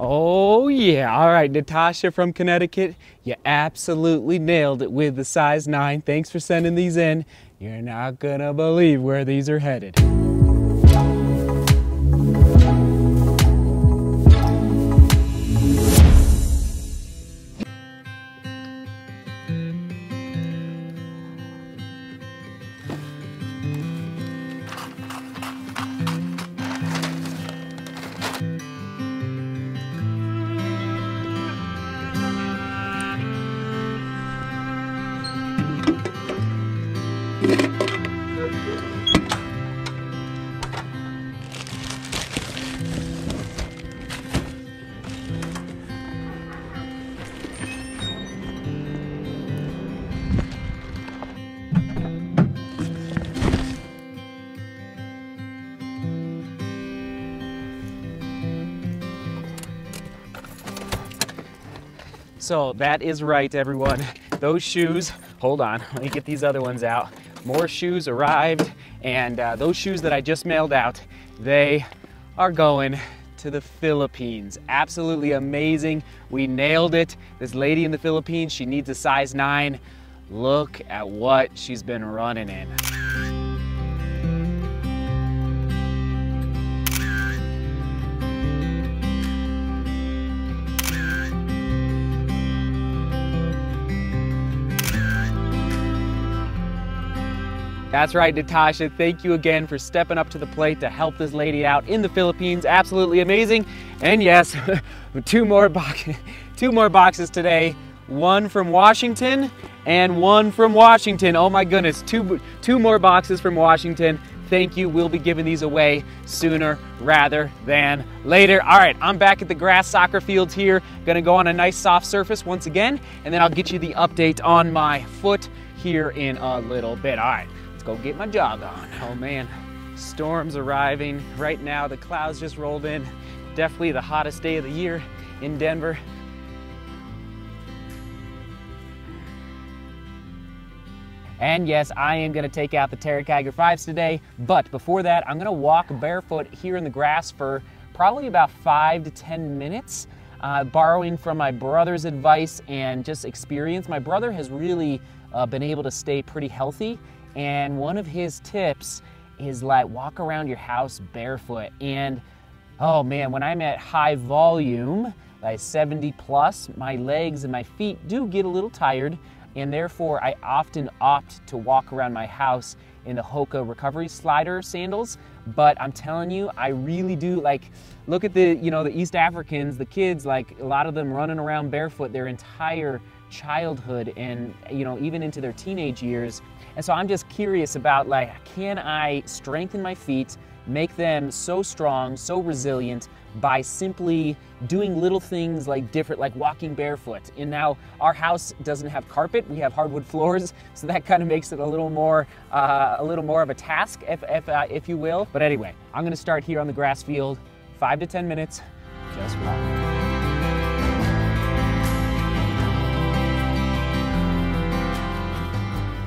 Oh, yeah. All right, Natasha from Connecticut, you absolutely nailed it with the size 9. Thanks for sending these in. You're not going to believe where these are headed. So that is right, everyone. Those shoes, hold on, let me get these other ones out. More shoes arrived, and uh, those shoes that I just mailed out, they are going to the Philippines. Absolutely amazing. We nailed it. This lady in the Philippines, she needs a size nine. Look at what she's been running in. That's right, Natasha. Thank you again for stepping up to the plate to help this lady out in the Philippines. Absolutely amazing. And yes, two more boxes, two more boxes today. One from Washington and one from Washington. Oh my goodness, two two more boxes from Washington. Thank you. We'll be giving these away sooner rather than later. All right, I'm back at the grass soccer fields here. Gonna go on a nice soft surface once again, and then I'll get you the update on my foot here in a little bit. All right go get my jog on. Oh man, storm's arriving. Right now, the clouds just rolled in. Definitely the hottest day of the year in Denver. And yes, I am gonna take out the Terra Kiger 5s today, but before that, I'm gonna walk barefoot here in the grass for probably about five to 10 minutes, uh, borrowing from my brother's advice and just experience. My brother has really uh, been able to stay pretty healthy and one of his tips is like walk around your house barefoot. And oh man, when I'm at high volume, like 70 plus, my legs and my feet do get a little tired. And therefore, I often opt to walk around my house in the Hoka recovery slider sandals. But I'm telling you, I really do like, look at the, you know, the East Africans, the kids, like a lot of them running around barefoot their entire childhood and, you know, even into their teenage years. And so I'm just curious about like, can I strengthen my feet, make them so strong, so resilient by simply doing little things like different, like walking barefoot. And now our house doesn't have carpet; we have hardwood floors, so that kind of makes it a little more, uh, a little more of a task, if, if, uh, if you will. But anyway, I'm going to start here on the grass field, five to ten minutes, just walk.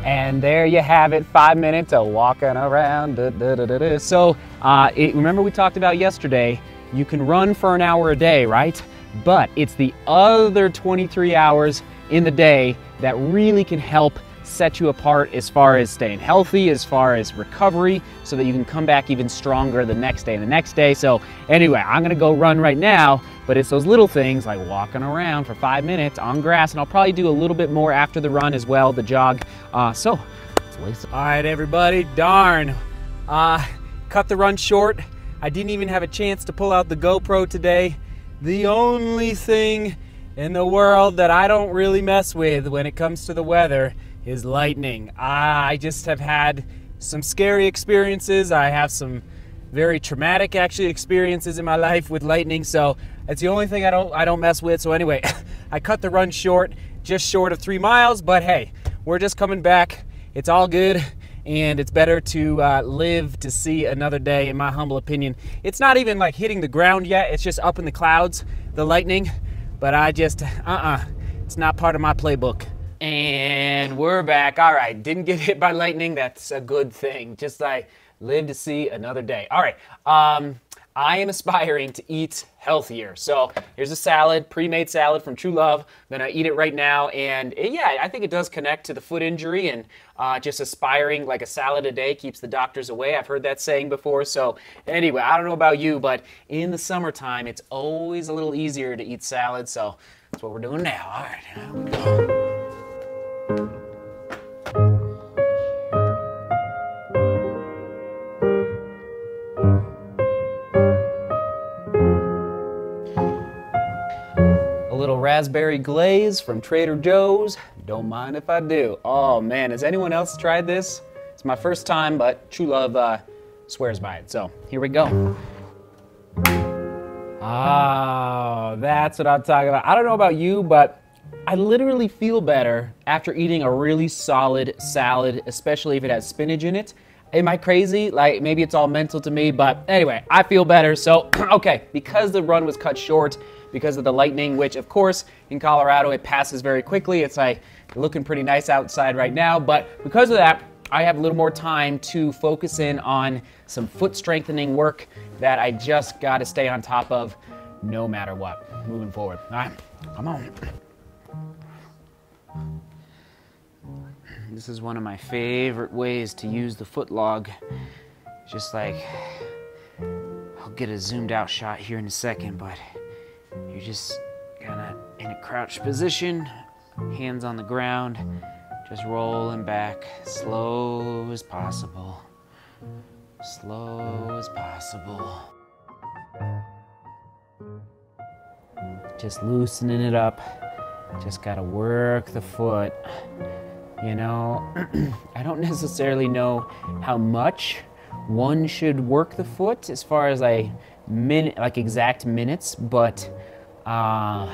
And there you have it, five minutes of walking around. Da, da, da, so uh, it, remember we talked about yesterday, you can run for an hour a day, right? But it's the other 23 hours in the day that really can help set you apart as far as staying healthy, as far as recovery, so that you can come back even stronger the next day and the next day. So anyway, I'm gonna go run right now, but it's those little things like walking around for five minutes on grass, and I'll probably do a little bit more after the run as well, the jog. Uh, so, all right, everybody, darn. Uh, cut the run short. I didn't even have a chance to pull out the GoPro today. The only thing in the world that I don't really mess with when it comes to the weather is lightning. I just have had some scary experiences. I have some very traumatic actually experiences in my life with lightning, so it's the only thing I don't I don't mess with. So anyway, I cut the run short, just short of three miles, but hey, we're just coming back. It's all good and it's better to uh, live to see another day in my humble opinion it's not even like hitting the ground yet it's just up in the clouds the lightning but i just uh-uh it's not part of my playbook and we're back. All right, didn't get hit by lightning. That's a good thing. Just like live to see another day. All right. Um, I am aspiring to eat healthier. So here's a salad, pre-made salad from True Love. I'm gonna eat it right now, and it, yeah, I think it does connect to the foot injury and uh, just aspiring like a salad a day keeps the doctors away. I've heard that saying before. So anyway, I don't know about you, but in the summertime, it's always a little easier to eat salad. So that's what we're doing now. All right, raspberry glaze from Trader Joe's. Don't mind if I do. Oh man, has anyone else tried this? It's my first time, but True Love uh, swears by it. So here we go. Ah, that's what I'm talking about. I don't know about you, but I literally feel better after eating a really solid salad, especially if it has spinach in it. Am I crazy? Like maybe it's all mental to me, but anyway, I feel better. So, okay, because the run was cut short, because of the lightning, which of course in Colorado it passes very quickly. It's like looking pretty nice outside right now, but because of that, I have a little more time to focus in on some foot strengthening work that I just got to stay on top of no matter what moving forward. All right, come on. This is one of my favorite ways to use the foot log. Just like, I'll get a zoomed out shot here in a second, but you're just kind of in a crouched position, hands on the ground, just rolling back, slow as possible. Slow as possible. Just loosening it up. Just gotta work the foot. You know, I don't necessarily know how much one should work the foot as far as I minute, like exact minutes, but uh,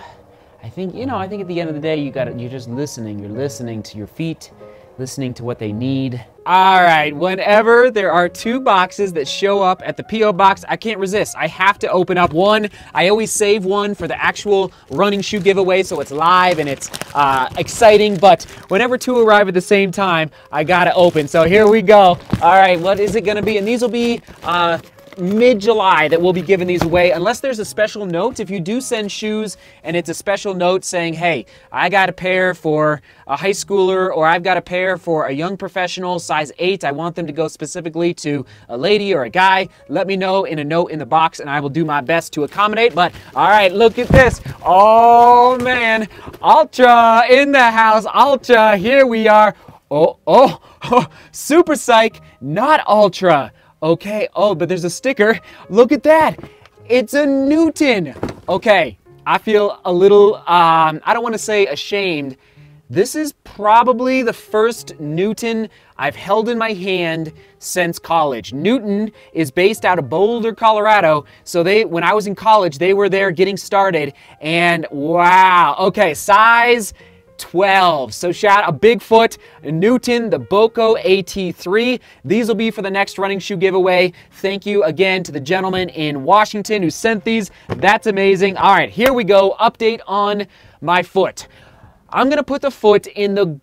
I think you know. I think at the end of the day, you got you're just listening. You're listening to your feet, listening to what they need. All right. Whenever there are two boxes that show up at the PO box, I can't resist. I have to open up one. I always save one for the actual running shoe giveaway, so it's live and it's uh, exciting. But whenever two arrive at the same time, I gotta open. So here we go. All right. What is it gonna be? And these will be. Uh, mid-July that we'll be giving these away unless there's a special note. If you do send shoes and it's a special note saying, hey, I got a pair for a high schooler or I've got a pair for a young professional, size 8, I want them to go specifically to a lady or a guy, let me know in a note in the box and I will do my best to accommodate. But all right, look at this. Oh man, Ultra in the house. Ultra, here we are. Oh, oh, oh, super psych, not Altra. Okay, oh, but there's a sticker. Look at that. It's a Newton. Okay, I feel a little, um, I don't want to say ashamed. This is probably the first Newton I've held in my hand since college. Newton is based out of Boulder, Colorado. So they, when I was in college, they were there getting started. And wow, okay, size 12. So shout out Bigfoot, Newton, the Boco AT3. These will be for the next running shoe giveaway. Thank you again to the gentleman in Washington who sent these. That's amazing. All right, here we go. Update on my foot. I'm going to put the foot in the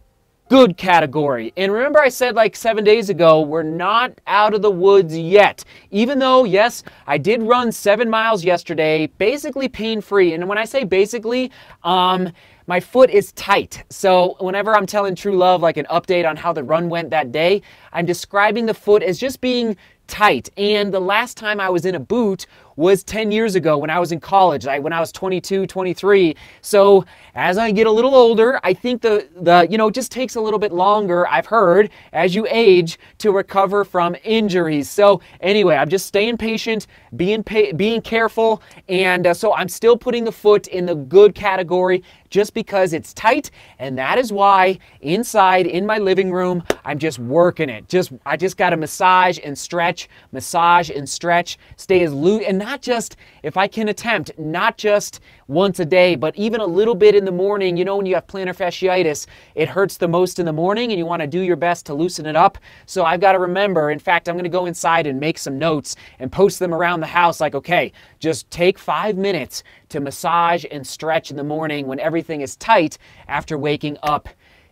good category. And remember, I said like seven days ago, we're not out of the woods yet. Even though, yes, I did run seven miles yesterday, basically pain free. And when I say basically, um, my foot is tight. So whenever I'm telling True Love like an update on how the run went that day, I'm describing the foot as just being tight. And the last time I was in a boot was 10 years ago when I was in college, when I was 22, 23. So as I get a little older, I think the, the, you know, it just takes a little bit longer, I've heard, as you age to recover from injuries. So anyway, I'm just staying patient, being, pa- being careful. And uh, so I'm still putting the foot in the good category just because it's tight. And that is why inside in my living room, I'm just working it. Just, I just got to massage and stretch, massage and stretch, stay as loose and not just, if I can attempt, not just once a day, but even a little bit in the morning. You know, when you have plantar fasciitis, it hurts the most in the morning and you want to do your best to loosen it up. So I've got to remember, in fact, I'm going to go inside and make some notes and post them around the house like, okay, just take five minutes to massage and stretch in the morning when everything is tight after waking up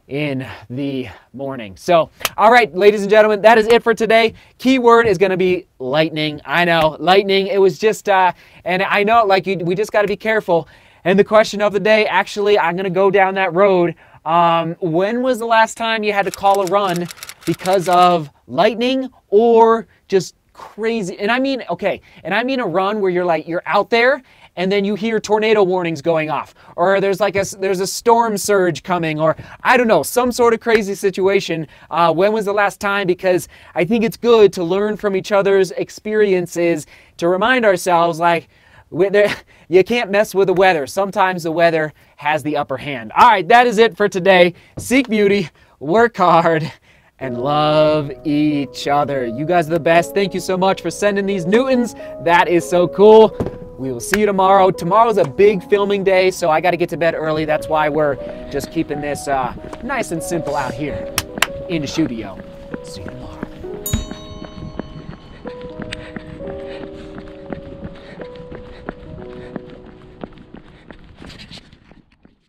in the morning. So, all right, ladies and gentlemen, that is it for today. Keyword is going to be lightning. I know, lightning. It was just, uh, and I know, like, you, we just got to be careful. And the question of the day, actually, I'm going to go down that road. Um, when was the last time you had to call a run because of lightning or just crazy? And I mean, okay, and I mean a run where you're like, you're out there and then you hear tornado warnings going off or there's like a there's a storm surge coming or i don't know some sort of crazy situation uh, when was the last time because i think it's good to learn from each other's experiences to remind ourselves like you can't mess with the weather sometimes the weather has the upper hand all right that is it for today seek beauty work hard and love each other. You guys are the best. Thank you so much for sending these Newtons. That is so cool. We will see you tomorrow. Tomorrow's a big filming day, so I got to get to bed early. That's why we're just keeping this uh, nice and simple out here in the studio. See you